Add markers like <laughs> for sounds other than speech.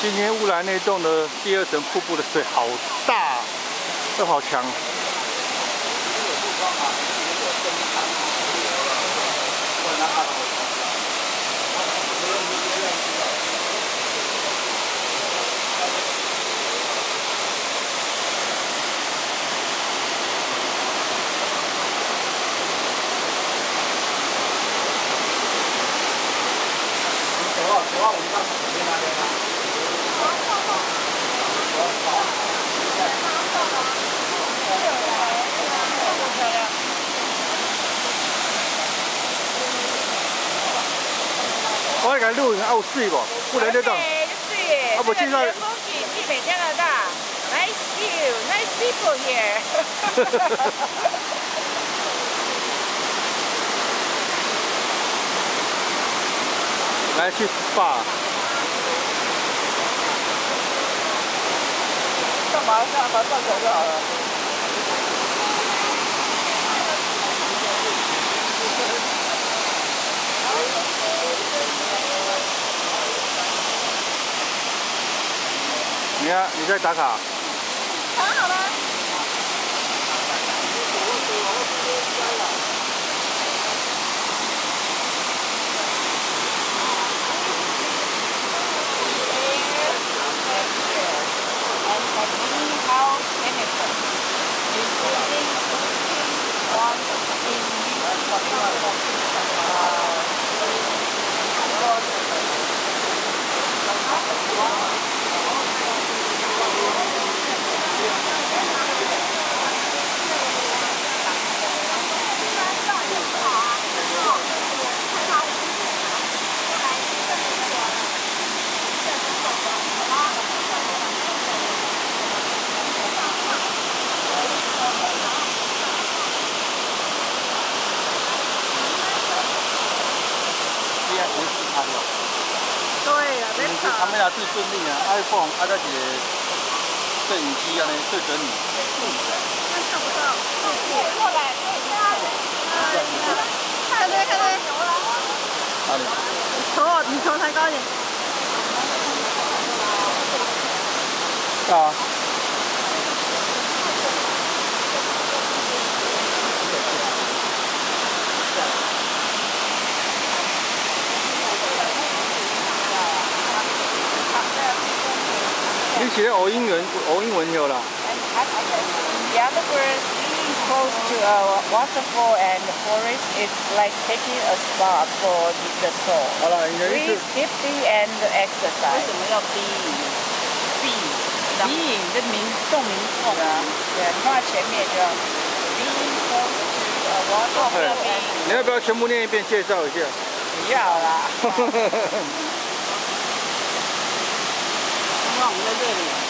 今天乌来那栋的第二层瀑布的水好大，都好强。我来录影，有水不？不能在动。水，啊，不，现在。风景，媲美加拿大。Nice view, nice people here. <laughs> 来去 SPA。干嘛？干嘛？上船就好了。你在打卡。打好了。他们俩最顺利啊，iPhone 啊，那个摄影机啊，呢最准你。看看不到，过来，看这，看这。哪里？头，你头抬高一点。啊。写的欧英文，欧英文有了。The other word being close to a waterfall and forest is like taking a spa for the soul. Breathe deeply and exercise. 为什么要 be be being 这名动名词啊？对，你放在前面就 being close to a waterfall. 你要不要全部念一遍，介绍一下？不要啦。放我们在这里。